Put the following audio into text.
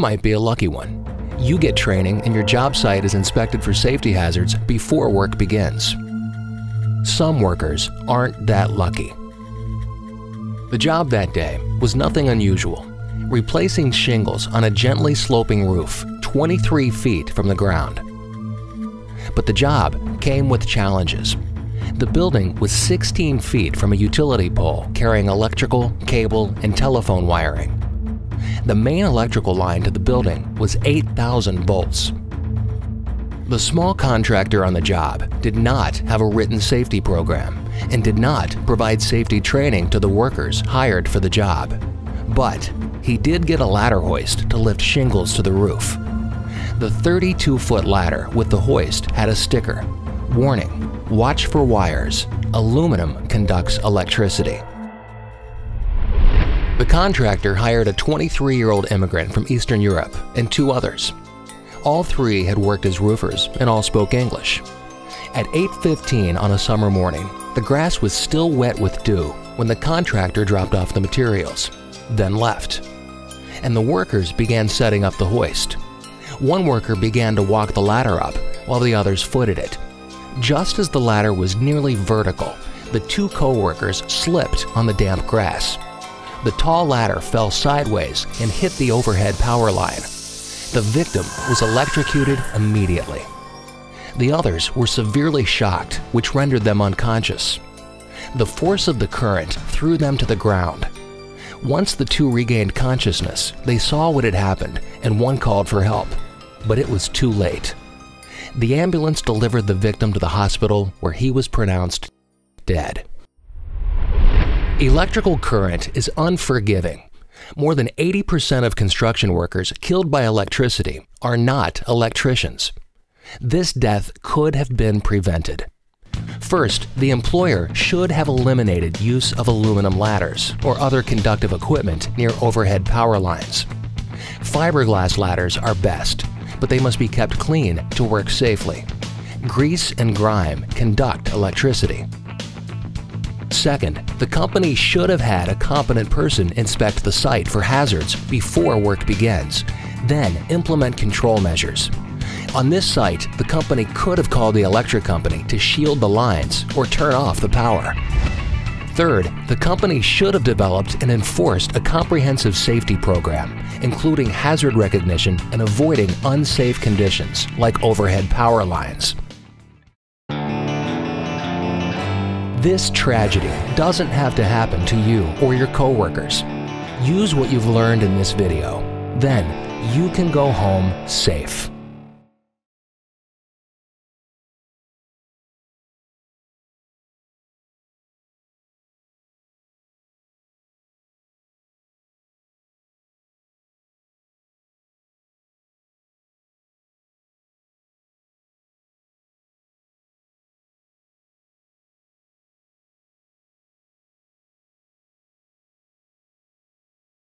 might be a lucky one. You get training and your job site is inspected for safety hazards before work begins. Some workers aren't that lucky. The job that day was nothing unusual, replacing shingles on a gently sloping roof 23 feet from the ground. But the job came with challenges. The building was 16 feet from a utility pole carrying electrical, cable, and telephone wiring. The main electrical line to the building was 8,000 volts. The small contractor on the job did not have a written safety program and did not provide safety training to the workers hired for the job. But he did get a ladder hoist to lift shingles to the roof. The 32 foot ladder with the hoist had a sticker Warning, watch for wires. Aluminum conducts electricity. The contractor hired a 23 year old immigrant from Eastern Europe and two others. All three had worked as roofers and all spoke English. At 8.15 on a summer morning, the grass was still wet with dew when the contractor dropped off the materials, then left. And the workers began setting up the hoist. One worker began to walk the ladder up while the others footed it. Just as the ladder was nearly vertical, the two co-workers slipped on the damp grass. The tall ladder fell sideways and hit the overhead power line. The victim was electrocuted immediately. The others were severely shocked, which rendered them unconscious. The force of the current threw them to the ground. Once the two regained consciousness, they saw what had happened and one called for help. But it was too late. The ambulance delivered the victim to the hospital where he was pronounced dead. Electrical current is unforgiving more than 80% of construction workers killed by electricity are not electricians. This death could have been prevented. First, the employer should have eliminated use of aluminum ladders or other conductive equipment near overhead power lines. Fiberglass ladders are best, but they must be kept clean to work safely. Grease and grime conduct electricity. Second, the company should have had a competent person inspect the site for hazards before work begins, then implement control measures. On this site, the company could have called the electric company to shield the lines or turn off the power. Third, the company should have developed and enforced a comprehensive safety program, including hazard recognition and avoiding unsafe conditions like overhead power lines. This tragedy doesn't have to happen to you or your coworkers. Use what you've learned in this video. Then you can go home safe.